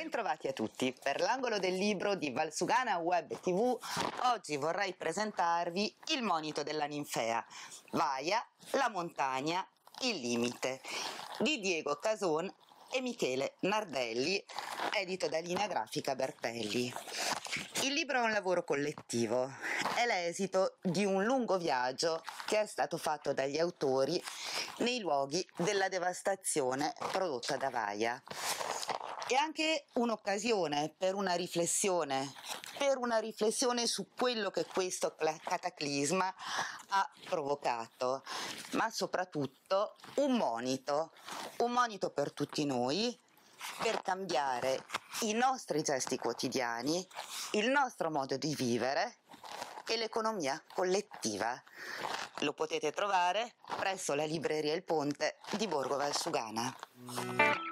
Bentrovati a tutti. Per l'angolo del libro di Valsugana Web TV, oggi vorrei presentarvi il monito della ninfea. Vaia, la montagna, il limite di Diego Cason e Michele Nardelli, edito da Linea Grafica Bertelli. Il libro è un lavoro collettivo, è l'esito di un lungo viaggio che è stato fatto dagli autori nei luoghi della devastazione prodotta da Vaia. È anche un'occasione per una riflessione, per una riflessione su quello che questo cataclisma ha provocato, ma soprattutto un monito, un monito per tutti noi per cambiare i nostri gesti quotidiani, il nostro modo di vivere e l'economia collettiva. Lo potete trovare presso la libreria Il Ponte di Borgo Valsugana.